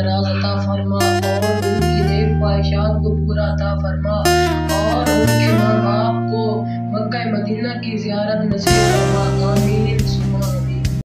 दराज अता फरमा और उनकी नेक ख्वाहिशात को पूरा अता फरमा और उनके माँ बाप को मक्का मदीना की जियारत नसीब फरमा।